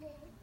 Yeah.